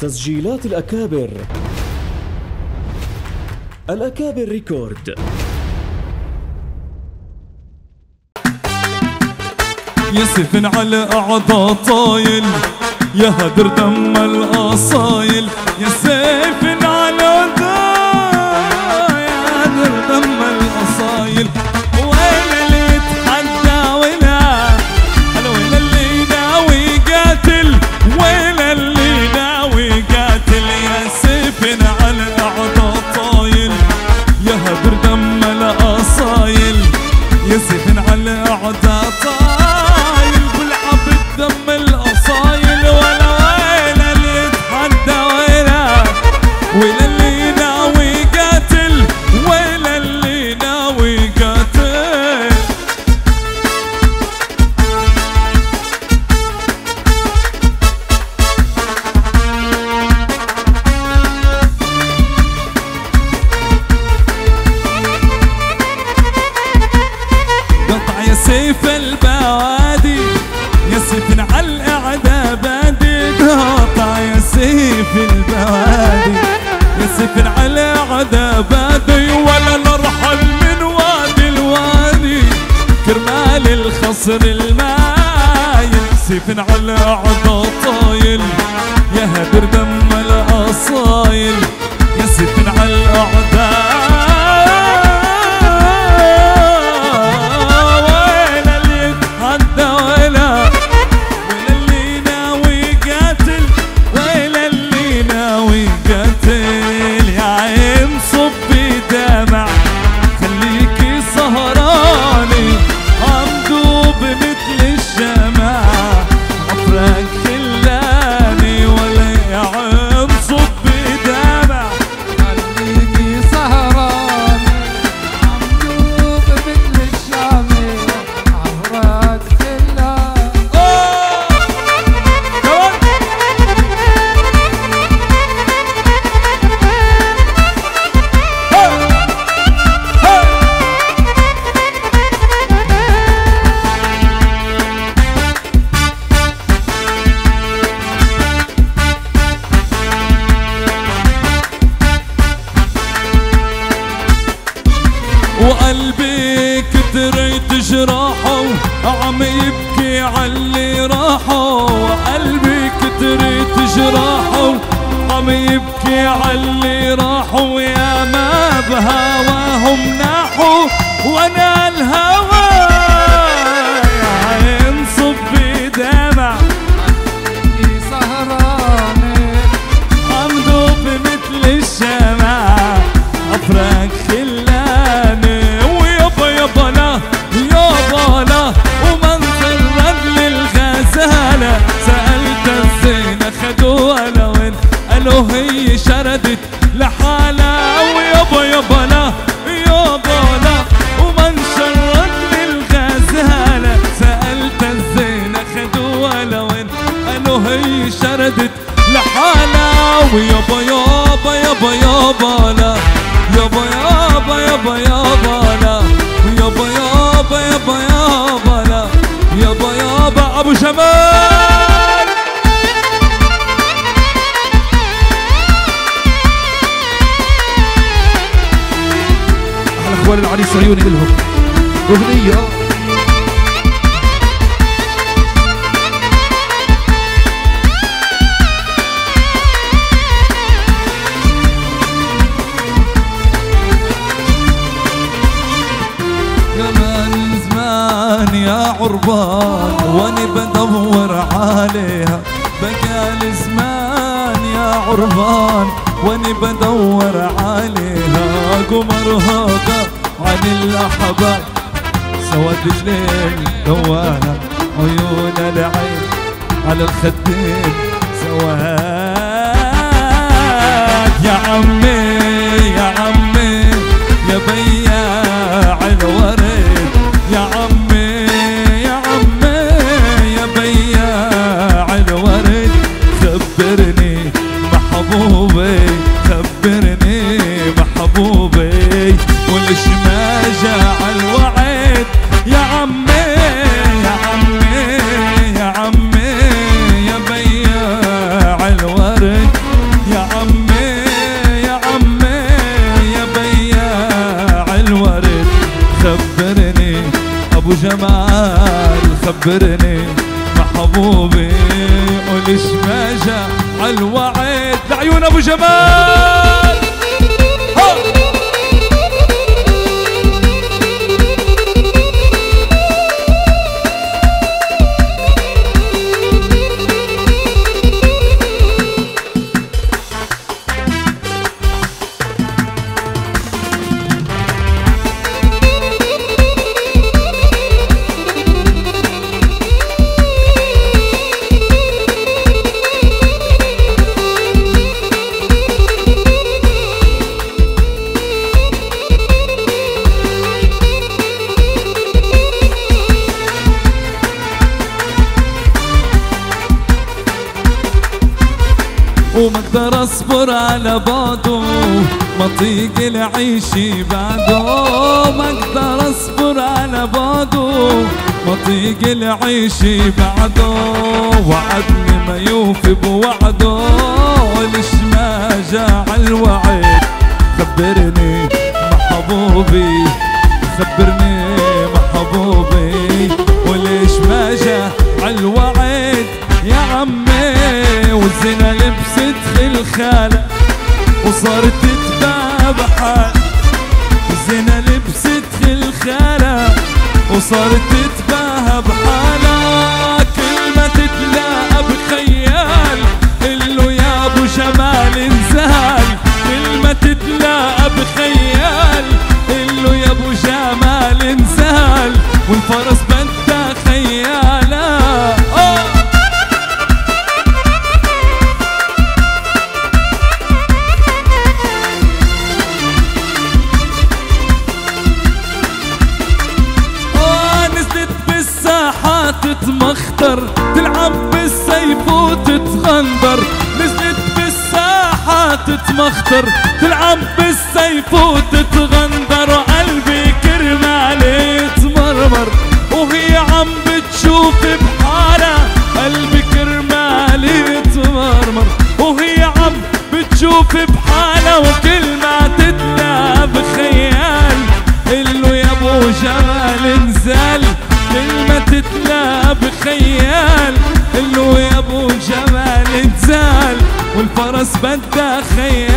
تسجيلات الأكابر. الأكابر ريكورد. يسفن على أعضاء طايل يا هدر دم الأصايل يا سيف الخصر المايل. سيف على الأعداء طايل. يا هدر دم الأصايل. وقلبي كتريت جراحه عم يبكي عاللي راحوا وقلبي كتريت جراحه عم يبكي عاللي راحوا يا ما بهواهم ناحوا وأنا الهوى. عين خليكي سهرانة مثل الشمع. افراق لحالها ويابا يابا يابا يابا لا يابا يابا يابا يابا لا يابا يابا يابا يابا لا يابا يابا ابو جمال. على أخوان العريس عيوني لهم أغنية. عربان واني بدور عليها. بقى زمان يا عربان واني بدور عليها. قمرها عن الاحباب سواد الليل دوانا عيون العين على الخدين سواد. يا عمي يا عمي. أبو جمال خبرني محبوبي قولش ما جاء الوعد لعيون أبو جمال! وما أقدر اصبر على بعده. ما طيق العيش بعده. ما أقدر اصبر على بعده. ما طيق العيش بعده. وعدني ما يوفي بوعده. ليش ما جاء الوعد؟ خبرني محبوبي. خبرني محبوبي. خلخالة وصارت تتباع بحال الزنا لبست خلخالة وصارت تتباهى تلعب بالسيف وتتغندر نزلت بالساحات تتمخطر تلعب بالسيف وتتغندر. وقلبي كرمالي يتمرمر. وهي عم بتشوف بحالها قلبي كرمالي يتمرمر. وهي عم بتشوف بحالها بخيال قله يا